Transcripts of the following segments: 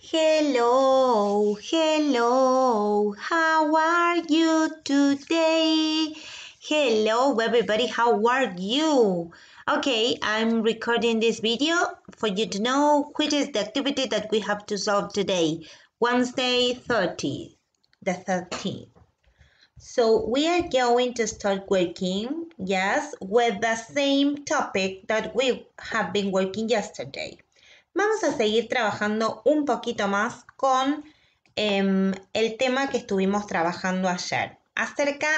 Hello, hello, how are you today? Hello, everybody, how are you? Okay, I'm recording this video for you to know which is the activity that we have to solve today, Wednesday 30, the 13th. So we are going to start working, yes, with the same topic that we have been working yesterday. Vamos a seguir trabajando un poquito más con em, el tema que estuvimos trabajando ayer, acerca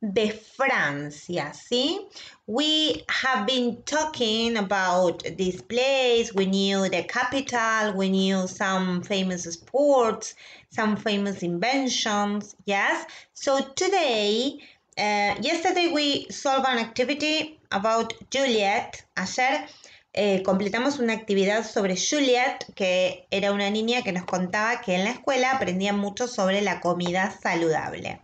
de Francia, ¿sí? We have been talking about this place, we knew the capital, we knew some famous sports, some famous inventions, yes? So today, uh, yesterday we solved an activity about Juliet, ayer eh, completamos una actividad sobre Juliet, que era una niña que nos contaba que en la escuela aprendía mucho sobre la comida saludable.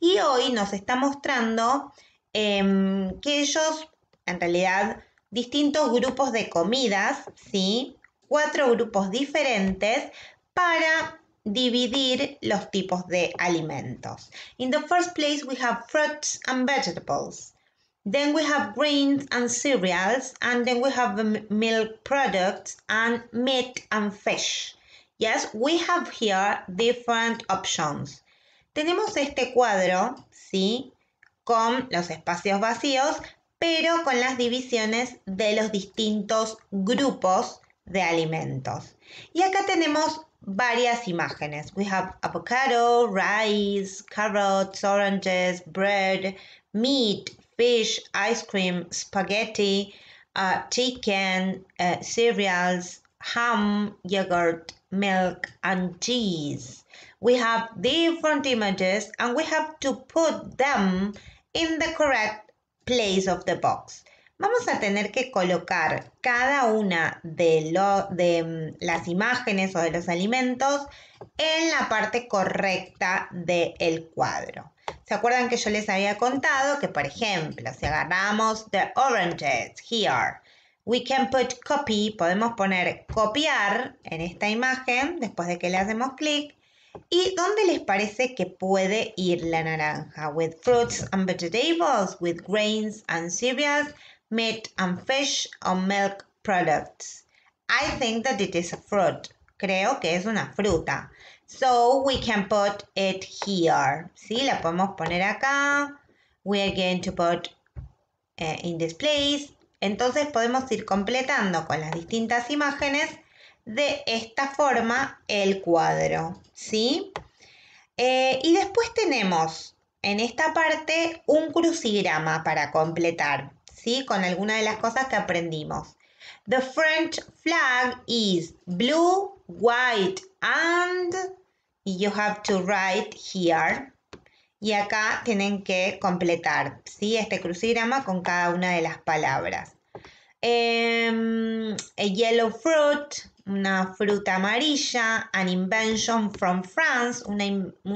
Y hoy nos está mostrando em, que ellos, en realidad, distintos grupos de comidas, ¿sí? Cuatro grupos diferentes para dividir los tipos de alimentos. In the first place, we have fruits and vegetables. Then we have grains and cereals, and then we have milk products and meat and fish. Yes, we have here different options. Tenemos este cuadro, ¿sí? Con los espacios vacíos, pero con las divisiones de los distintos grupos de alimentos. Y acá tenemos varias imágenes. We have avocado, rice, carrots, oranges, bread, meat, fish, ice cream, spaghetti, uh, chicken, uh, cereals, ham, yogurt, milk, and cheese. We have different images and we have to put them in the correct place of the box. Vamos a tener que colocar cada una de, lo, de mm, las imágenes o de los alimentos en la parte correcta del cuadro. ¿Se acuerdan que yo les había contado que, por ejemplo, si agarramos the oranges here, we can put copy, podemos poner copiar en esta imagen después de que le hacemos clic. ¿Y dónde les parece que puede ir la naranja? With fruits and vegetables, with grains and cereals, meat and fish, or milk products. I think that it is a fruit. Creo que es una fruta. So we can put it here. ¿Sí? La podemos poner acá. We are going to put uh, in this place. Entonces podemos ir completando con las distintas imágenes de esta forma el cuadro. ¿Sí? Eh, y después tenemos en esta parte un crucigrama para completar. Con alguna de las cosas que aprendimos. The French flag is blue, white and you have to write here. Y acá tienen que completar ¿sí? este crucigrama con cada una de las palabras. Em, a yellow fruit, una fruta amarilla. An invention from France, un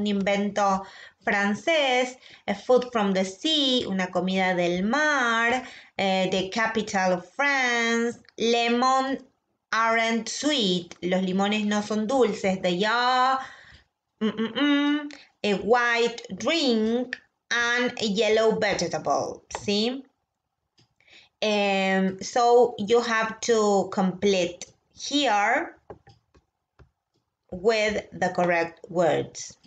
invento francés. A food from the sea, una comida del mar. Eh, the capital of France. Lemon aren't sweet, los limones no son dulces. They are a white drink and a yellow vegetable. See? Um, so you have to complete here with the correct words.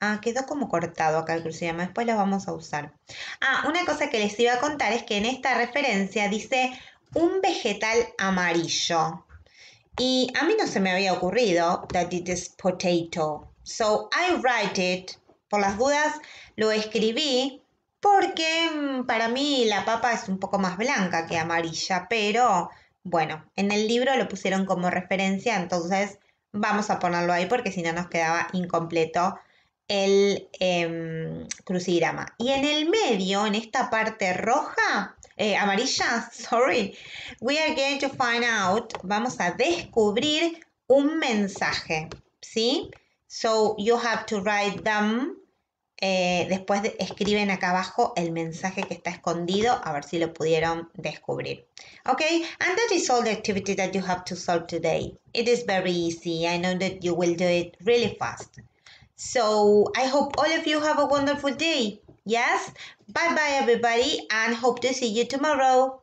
Ah, quedó como cortado acá el crucigrama, después lo vamos a usar. Ah, una cosa que les iba a contar es que en esta referencia dice un vegetal amarillo. Y a mí no se me había ocurrido that it is potato. So I write it. Por las dudas lo escribí porque mm, para mí la papa es un poco más blanca que amarilla, pero bueno, en el libro lo pusieron como referencia, entonces vamos a ponerlo ahí porque si no nos quedaba incompleto el em, crucigrama. Y en el medio, en esta parte roja, eh, amarilla, sorry, we are going to find out, vamos a descubrir un mensaje, ¿sí? So you have to write them eh, después escriben acá abajo el mensaje que está escondido, a ver si lo pudieron descubrir. Okay, and that is all the activity that you have to solve today. It is very easy. I know that you will do it really fast. So I hope all of you have a wonderful day. Yes? Bye bye, everybody, and hope to see you tomorrow.